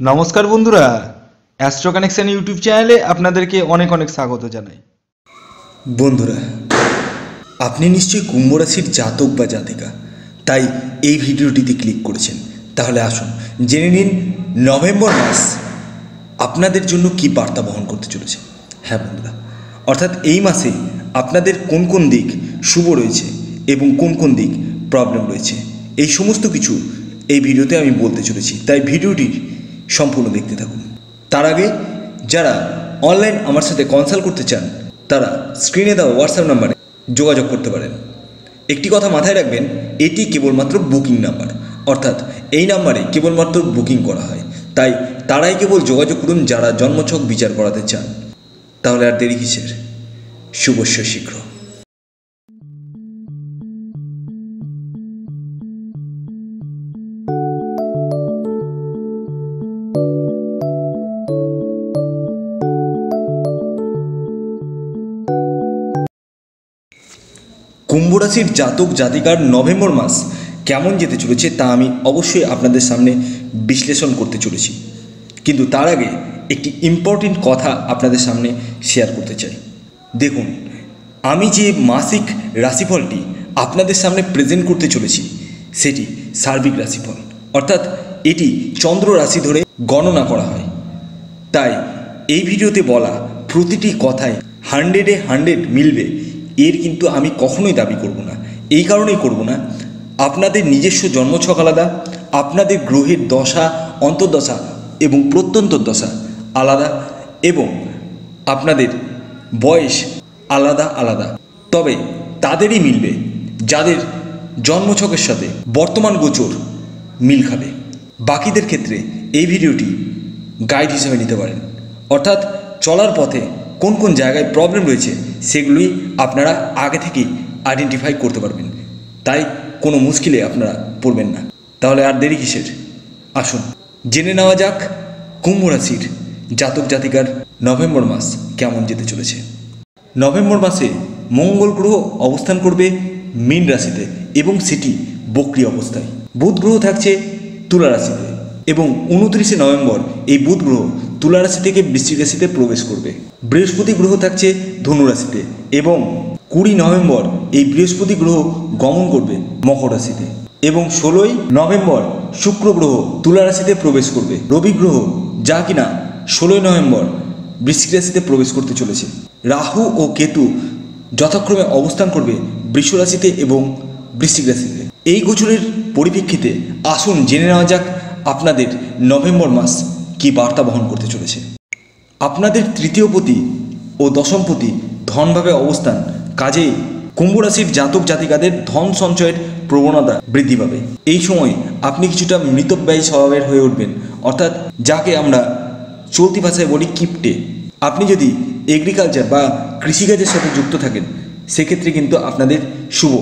নমস্কার বন্ধুরা astro connection YouTube চ্যানেলে আপনাদেরকে অনেক অনেক স্বাগত জানাই। বন্ধুরা, আপনি নিশ্চয়ই কুম্ভ রাশির জাতক বা জাতিকা, তাই এই ভিডিওটিতে ক্লিক করেছেন। তাহলে আসুন, জেনে নিন নভেম্বর মাস আপনাদের জন্য কি বার্তা বহন করতে চলেছে। হ্যাঁ বন্ধুরা, অর্থাৎ এই মাসে আপনাদের কোন কোন দিক শুভ রয়েছে এবং কোন কোন দিক প্রবলেম রয়েছে, এই সমস্ত কিছু এই ভিডিওতে আমি বলতে চলেছি। তাই ভিডিওটি সম্পূর্ণ দেখতে থাকুন। তার আগে, যারা অনলাইন আমার সাথে কনসাল্ট করতে চান, তারা স্ক্রিনে দেওয়া হোয়াটসঅ্যাপ নাম্বারে যোগাযোগ করতে পারেন। একটি কথা মাথায় রাখবেন, এটি কেবলমাত্র বুকিং নাম্বার অর্থাৎ এই নাম্বারে কেবলমাত্র বুকিং করা হয়। তাই তারাই কেবল যোগাযোগ করুন যারা জন্মছক বিচার করাতে চান। তাহলে আর দেরি কিসের? শুভস্য শীঘ্র। কুম্ভ রাশির জাতক জাতিকার নভেম্বর মাস কেমন যেতে চলেছে তা আমি অবশ্যই আপনাদের সামনে বিশ্লেষণ করতে চলেছি। কিন্তু তার আগে একটি ইম্পর্টেন্ট কথা আপনাদের সামনে শেয়ার করতে চাই। দেখুন, আমি যে মাসিক রাশিফলটি আপনাদের সামনে প্রেজেন্ট করতে চলেছি, সেটি সার্বিক রাশিফল। অর্থাৎ এটি চন্দ্র রাশি ধরে গণনা করা হয়। তাই এই ভিডিওতে বলা প্রতিটি কথায় হান্ড্রেডে হান্ড্রেড মিলবে। এর কিন্তু আমি কখনোই দাবি করব না। এই কারণেই করব না। আপনাদের নিজস্ব জন্মছক আলাদা, আপনাদের গ্রহের দশা, অন্তর্দশা এবং প্রত্যন্তর দশা আলাদা এবং আপনাদের বয়স আলাদা আলাদা। তবে তাদেরই মিলবে, যাদের জন্মছকের সাথে বর্তমান গোচর মিল খাবে। বাকিদের ক্ষেত্রে এই ভিডিওটি গাইড হিসেবে নিতে পারেন। অর্থাৎ চলার পথে কোন কোন জায়গায় প্রবলেম রয়েছে, সেগুলোই আপনারা আগে থেকেই আইডেন্টিফাই করতে পারবেন। তাই কোনো মুশকিলে আপনারা পড়বেন না। তাহলে আর দেরি কিসের? আসুন, জেনে নেওয়া যাক কুম্ভ রাশির জাতক জাতিকার নভেম্বর মাস কেমন যেতে চলেছে। নভেম্বর মাসে মঙ্গল গ্রহ অবস্থান করবে মীন রাশিতে এবং সেটি বক্রি অবস্থায়। বুধ গ্রহ থাকছে তুলা রাশিতে এবং উনত্রিশে নভেম্বর এই বুধ গ্রহ তুলা রাশি থেকে বৃশ্চিক রাশিতে প্রবেশ করবে। বৃহস্পতি গ্রহ থাকছে ধনুরাশিতে এবং কুড়ি নভেম্বর এই বৃহস্পতি গ্রহ গমন করবে মকর রাশিতে এবং ষোলোই নভেম্বর শুক্র গ্রহ তুলা রাশিতে প্রবেশ করবে। রবি গ্রহ যা কিনা ষোলোই নভেম্বর বৃশ্চিক রাশিতে প্রবেশ করতে চলেছে। রাহু ও কেতু যথাক্রমে অবস্থান করবে বৃষ রাশিতে এবং বৃশ্চিক রাশিতে। এই গোচরের পরিপ্রেক্ষিতে আসুন জেনে নেওয়া যাক আপনাদের নভেম্বর মাস কি বার্তা বহন করতে চলেছে? আপনাদের তৃতীয় পতি ও দশমপতি ধনভাবে অবস্থান, কাজেই কুম্ভ রাশির জাতক জাতিকাদের ধন সঞ্চয়ের প্রবণতা বৃদ্ধি পাবে। এই সময় আপনি কিছুটা মৃতব্যয়ী স্বভাবের হয়ে উঠবেন, অর্থাৎ যাকে আমরা চলতি ভাষায় বলি কিপটে। আপনি যদি এগ্রিকালচার বা কৃষিকাজের সাথে যুক্ত থাকেন, সেক্ষেত্রে কিন্তু আপনাদের শুভ।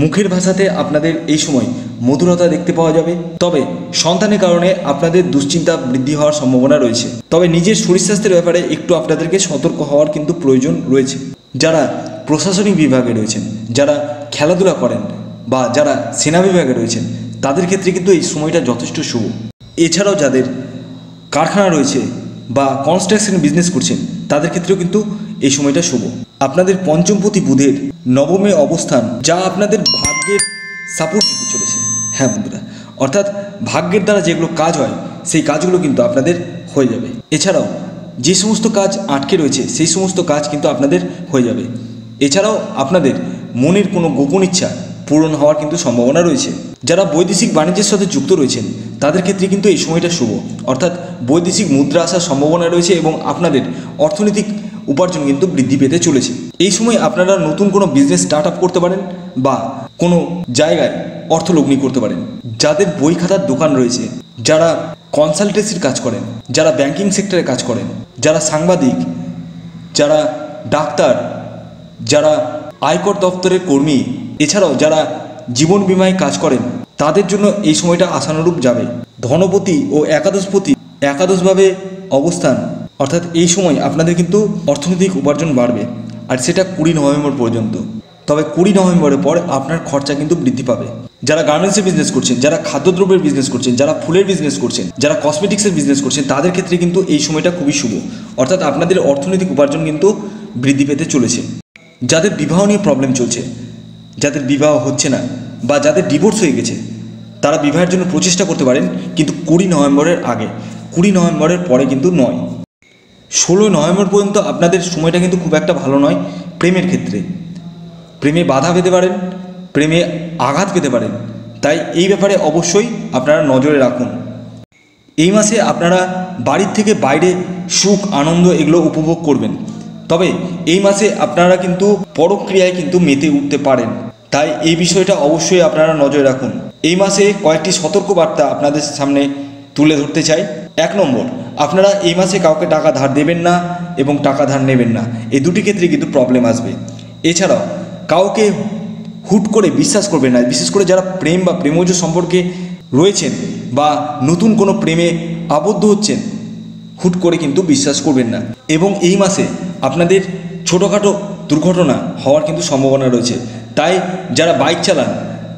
মুখের ভাষাতে আপনাদের এই সময় মধুরতা দেখতে পাওয়া যাবে। তবে সন্তানের কারণে আপনাদের দুশ্চিন্তা বৃদ্ধি হওয়ার সম্ভাবনা রয়েছে। তবে নিজের শরীর স্বাস্থ্যের ব্যাপারে একটু আপনাদেরকে সতর্ক হওয়ার কিন্তু প্রয়োজন রয়েছে। যারা প্রশাসনিক বিভাগে রয়েছেন, যারা খেলাধুলা করেন বা যারা সেনা বিভাগে রয়েছেন, তাদের ক্ষেত্রে কিন্তু এই সময়টা যথেষ্ট শুভ। এছাড়াও যাদের কারখানা রয়েছে বা কনস্ট্রাকশন বিজনেস করছেন, তাদের ক্ষেত্রেও কিন্তু এই সময়টা শুভ। আপনাদের পঞ্চমপতি বুধের নবমে অবস্থান, যা আপনাদের ভাগ্যের সাপোর্ট দিতে চলেছে। হ্যাঁ বন্ধুরা, অর্থাৎ ভাগ্যের দ্বারা যেগুলো কাজ হয়, সেই কাজগুলো কিন্তু আপনাদের হয়ে যাবে। এছাড়াও যে সমস্ত কাজ আটকে রয়েছে, সেই সমস্ত কাজ কিন্তু আপনাদের হয়ে যাবে। এছাড়াও আপনাদের মনের কোনো গোপন ইচ্ছা পূরণ হওয়ার কিন্তু সম্ভাবনা রয়েছে। যারা বৈদেশিক বাণিজ্যের সাথে যুক্ত রয়েছেন, তাদের ক্ষেত্রে কিন্তু এই সময়টা শুভ। অর্থাৎ বৈদেশিক মুদ্রা আসার সম্ভাবনা রয়েছে এবং আপনাদের অর্থনৈতিক উপার্জন কিন্তু বৃদ্ধি পেতে চলেছে। এই সময় আপনারা নতুন কোনো বিজনেস স্টার্ট করতে পারেন বা কোনো জায়গায় অর্থলগ্নি করতে পারেন। যাদের বই খাতার দোকান রয়েছে, যারা কনসালটেন্সির কাজ করেন, যারা ব্যাংকিং সেক্টরে কাজ করেন, যারা সাংবাদিক, যারা ডাক্তার, যারা আয়কর দপ্তরের কর্মী, এছাড়াও যারা জীবন বিমায় কাজ করেন, তাদের জন্য এই সময়টা আশানুরূপ যাবে। ধনপতি ও একাদশপতি একাদশভাবে অবস্থান, অর্থাৎ এই সময় আপনাদের কিন্তু অর্থনৈতিক উপার্জন বাড়বে, আর সেটা কুড়ি নভেম্বর পর্যন্ত। তবে কুড়ি নভেম্বরের পর আপনার খরচা কিন্তু বৃদ্ধি পাবে। যারা গার্মেন্টসের বিজনেস করছেন, যারা খাদ্যদ্রব্যের বিজনেস করছেন, যারা ফুলের বিজনেস করছেন, যারা কসমেটিক্সের বিজনেস করছেন, তাদের ক্ষেত্রে কিন্তু এই সময়টা খুবই শুভ। অর্থাৎ আপনাদের অর্থনৈতিক উপার্জন কিন্তু বৃদ্ধি পেতে চলেছে। যাদের বিবাহ নিয়ে প্রবলেম চলছে, যাদের বিবাহ হচ্ছে না, বা যাদের ডিভোর্স হয়ে গেছে, তারা বিবাহের জন্য প্রচেষ্টা করতে পারেন, কিন্তু কুড়ি নভেম্বরের আগে। কুড়ি নভেম্বরের পরে কিন্তু নয়। ষোলোই নভেম্বর পর্যন্ত আপনাদের সময়টা কিন্তু খুব একটা ভালো নয় প্রেমের ক্ষেত্রে। প্রেমে বাধা পেতে পারেন, প্রেমে আঘাত পেতে পারেন। তাই এই ব্যাপারে অবশ্যই আপনারা নজরে রাখুন। এই মাসে আপনারা বাড়ির থেকে বাইরে সুখ, আনন্দ এগুলো উপভোগ করবেন। তবে এই মাসে আপনারা কিন্তু পরক্রিয়ায় কিন্তু মেতে উঠতে পারেন। তাই এই বিষয়টা অবশ্যই আপনারা নজরে রাখুন। এই মাসে কয়েকটি সতর্ক বার্তা আপনাদের সামনে তুলে ধরতে চাই। এক নম্বর, আপনারা এই মাসে কাউকে টাকা ধার দেবেন না এবং টাকা ধার নেবেন না। এই দুটি ক্ষেত্রে কিন্তু প্রবলেম আসবে। এছাড়াও কাউকে হুট করে বিশ্বাস করবেন না। বিশেষ করে যারা প্রেম বা প্রেমজ সম্পর্কে রয়েছেন বা নতুন কোনো প্রেমে আবদ্ধ হচ্ছেন, হুট করে কিন্তু বিশ্বাস করবেন না। এবং এই মাসে আপনাদের ছোটোখাটো দুর্ঘটনা হওয়ার কিন্তু সম্ভাবনা রয়েছে। তাই যারা বাইক চালান,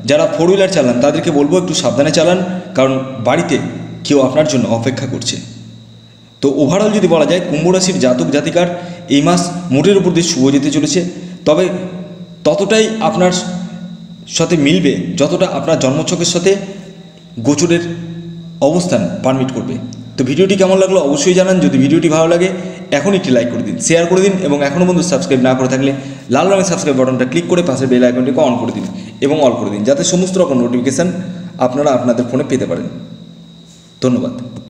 যারা ফোর হুইলার চালান, তাদেরকে বলব একটু সাবধানে চালান, কারণ বাড়িতে কেউ আপনার জন্য অপেক্ষা করছে। তো ওভারঅল যদি বলা যায়, কুম্ভ রাশির জাতক জাতিকার এই মাস মোটের উপর দিয়ে শুভ যেতে চলেছে। তবে ততটাই আপনার সাথে মিলবে, যতটা আপনার জন্মছকের সাথে গোচরের অবস্থান পারমিট করবে। তো ভিডিওটি কেমন লাগল অবশ্যই জানান, যদি ভিডিওটি ভালো লাগে এখন একটি লাইক করে দিন শেয়ার করে দিন এবং এখনও বন্ধু সাবস্ক্রাইব না করে থাকলে লাল রঙের সাবস্ক্রাইব বাটনটা ক্লিক করে পাশের বেল আইকনটিকে অন করে দিন এবং অল করে দিন, যাতে সমস্ত রকম নোটিফিকেশান আপনারা আপনাদের ফোনে পেতে পারেন। ধন্যবাদ।